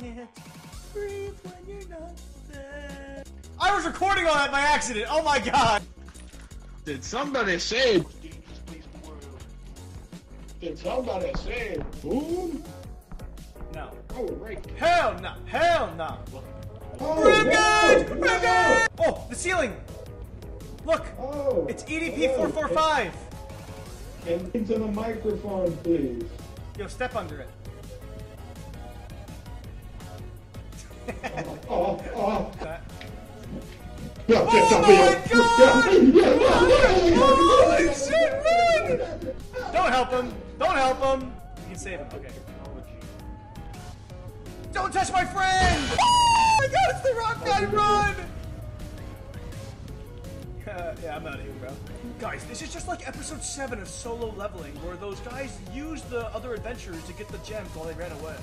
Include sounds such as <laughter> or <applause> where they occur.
can't breathe when you're not there. I was recording all that by accident. Oh my god. Did somebody say? Did somebody say boom? No. Oh, right. Hell no. Hell no. Oh, Ripgate! whoa, Ripgate! Oh, the ceiling. Look. Oh, It's EDP oh. four four five. And into the microphone, please. Yo, step under it. Oh, oh. That- Yeah, Oh my. God! Holy shit, run! Don't help him. Don't help him. You can save him. Okay. Don't touch my friend! <laughs> Oh my god, it's the rock guy, run! <laughs> Uh, yeah, I'm out of here, bro. Guys, this is just like episode 7 of solo leveling, where those guys used the other adventurers to get the gems while they ran away.